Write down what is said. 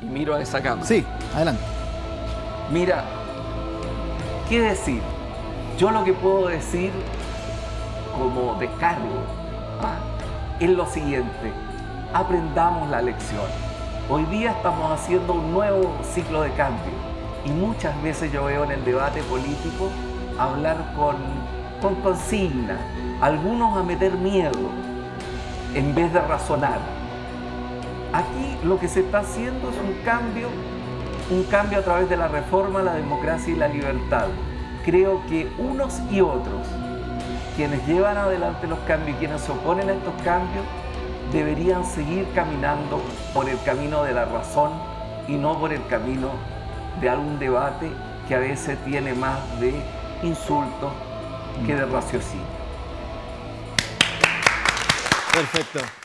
y miro a esa cámara. Sí, adelante. Mira, ¿qué decir? Yo lo que puedo decir como descargo ¿ah? es lo siguiente, aprendamos la lección. Hoy día estamos haciendo un nuevo ciclo de cambio y muchas veces yo veo en el debate político hablar con, con consigna, algunos a meter miedo en vez de razonar. Aquí lo que se está haciendo es un cambio, un cambio a través de la reforma, la democracia y la libertad. Creo que unos y otros, quienes llevan adelante los cambios y quienes se oponen a estos cambios, deberían seguir caminando por el camino de la razón y no por el camino de algún debate que a veces tiene más de insultos que de raciocinio. Perfecto.